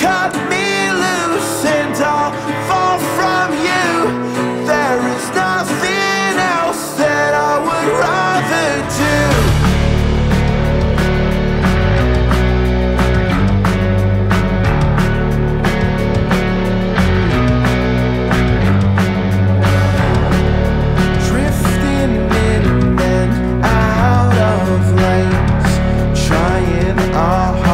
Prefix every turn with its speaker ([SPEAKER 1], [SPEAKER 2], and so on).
[SPEAKER 1] cut me loose and I'll fall from you There is nothing else that I would rather do our heart.